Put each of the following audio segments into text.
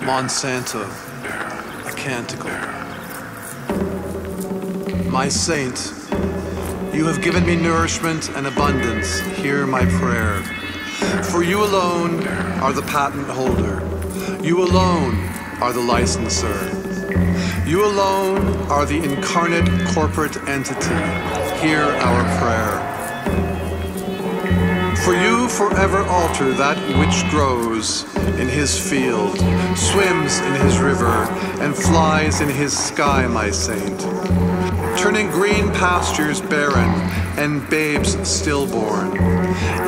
Monsanto, a canticle. My saint, you have given me nourishment and abundance. Hear my prayer. For you alone are the patent holder. You alone are the licenser. You alone are the incarnate corporate entity. Hear our prayer. Forever alter that which grows in his field, swims in his river, and flies in his sky, my saint. Turning green pastures barren and babes stillborn.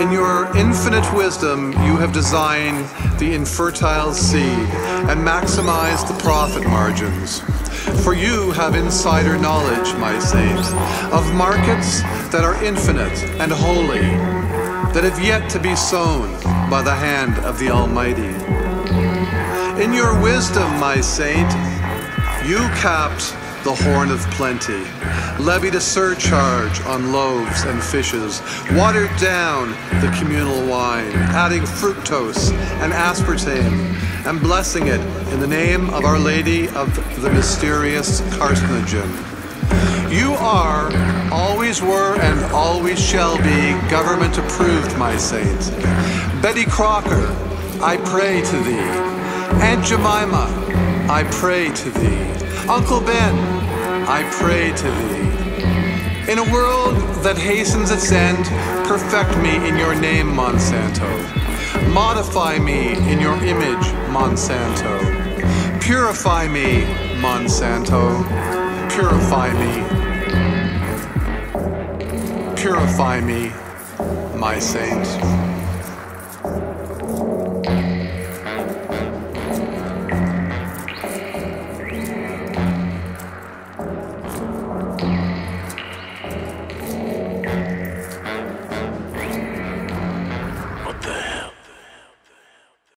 In your infinite wisdom, you have designed the infertile seed and maximized the profit margins. For you have insider knowledge, my saint, of markets that are infinite and holy, that have yet to be sown by the hand of the Almighty. In your wisdom, my saint, you capped the horn of plenty, levied a surcharge on loaves and fishes, watered down the communal wine, adding fructose and aspartame, and blessing it in the name of Our Lady of the mysterious carcinogen. You are, always were, and always shall be government approved, my saint. Betty Crocker, I pray to thee. Aunt Jemima, I pray to thee. Uncle Ben, I pray to thee. In a world that hastens its end, perfect me in your name, Monsanto. Modify me in your image, Monsanto. Purify me, Monsanto. Purify me. Purify me, my saint.